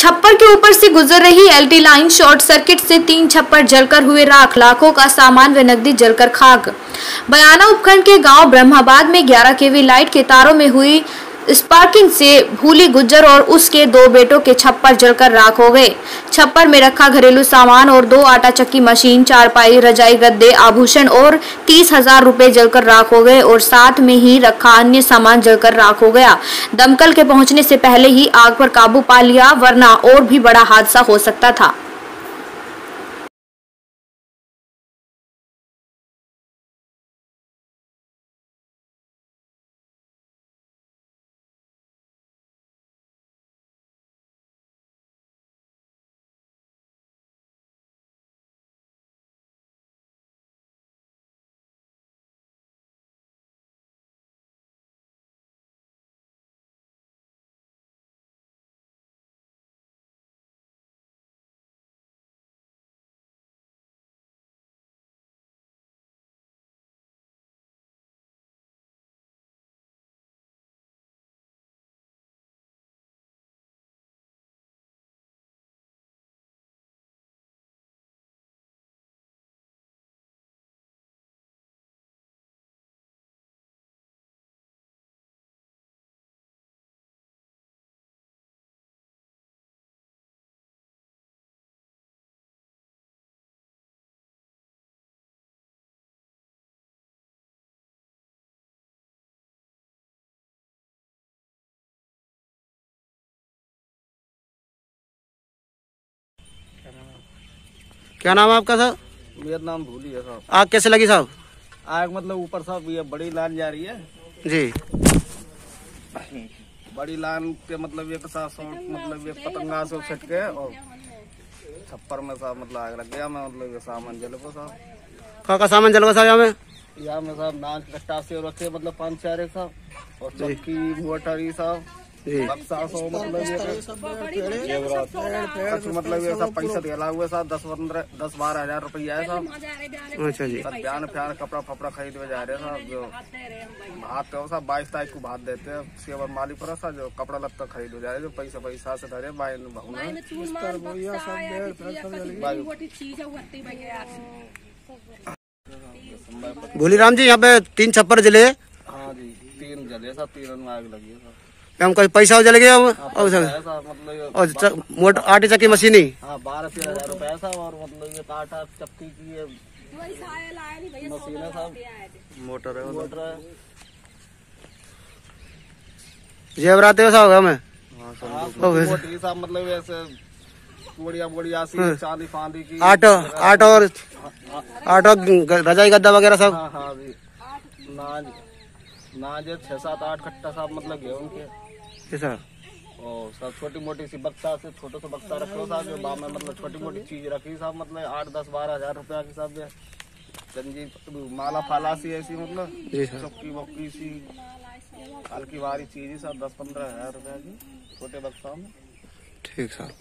छप्पर के ऊपर से गुजर रही एलटी लाइन शॉर्ट सर्किट से तीन छप्पर जलकर हुए राख, लाखों का सामान व नकदी जलकर खाक। बयाना उपखंड के गाँव ब्रह्माबाद में 11 केवी लाइट के तारों में हुई स्पार्किंग से भूली गुज्जर और उसके दो बेटों के छप्पर जलकर राख हो गए। छप्पर में रखा घरेलू सामान और दो आटा चक्की मशीन, चारपाई, रजाई, गद्दे, आभूषण और तीस हज़ार रूपए जलकर राख हो गए और साथ में ही रखा अन्य सामान जलकर राख हो गया। दमकल के पहुँचने से पहले ही आग पर काबू पा लिया, वरना और भी बड़ा हादसा हो सकता था। क्या नाम है आपका साहब? मेरा नाम भूली है साहब। आग कैसे लगी साहब? आग मतलब ऊपर साहब ये बड़ी लाइन जा रही है। जी। बड़ी लाइन के मतलब एक साथ शॉर्ट मतलब ये पतंगा से छट के और छप्पर में साहब मतलब आग लग गया मैं मतलब ये सामान जल को साहब। का का सामान जल गया साहब यहाँ में? यहाँ में साहब नाच कट्टा से रखे मतलब पाँच चार साहब और चक्की मोटर साहब। मतलब ये मतलब सब पैसा दिला हुए साहब दस पंद्रह दस बारह हज़ार रुपया है साहब अच्छा जी बयान फ्यान कपड़ा फपड़ा खरीद में जा रहे हैं साहब जो भात का साहब बाईस तारीख को भात देते हैं सेवन माली पर साहब जो कपड़ा लत्ता खरीद में जा रहे जो पैसा पैसा से धरे बाइन भोली राम जी यहाँ पे तीन छप्पर जले हाँ जी तीन जले साहब तीन आग लगी है हम कोई पैसा जल गया और पैसा है मतलब और मोटर आटे चक्की मशीन ही। हाँ बारह तेरह हज़ार रुपया और मतलब ये काटा चक्की की मशीन है साहब मोटर है मोटर है। जेवराते हो साहब हमें। हाँ, ओ, वैसे- मोटी साहब मतलब ऐसे बढ़िया बढ़िया सी चांदी फांदी की। आटो आटो और आटो रजाई गद्दा वगैरह सब। हाँ हाँ जी नाज है छह सात आठ कट्टा साहब मतलब गेहूँ के जी सर और सब छोटी मोटी सी बक्सा से छोटे से बक्सा रखो साहब जो बाम में मतलब छोटी मोटी चीज़ रखी साहब मतलब आठ दस बारह हज़ार रुपया की साहब गंजी माला फाला सी ऐसी मतलब जी चौकी वक्की सी हल्की भारी चीज़ ही साहब दस पंद्रह हज़ार रुपया की छोटे बक्सा में। ठीक सर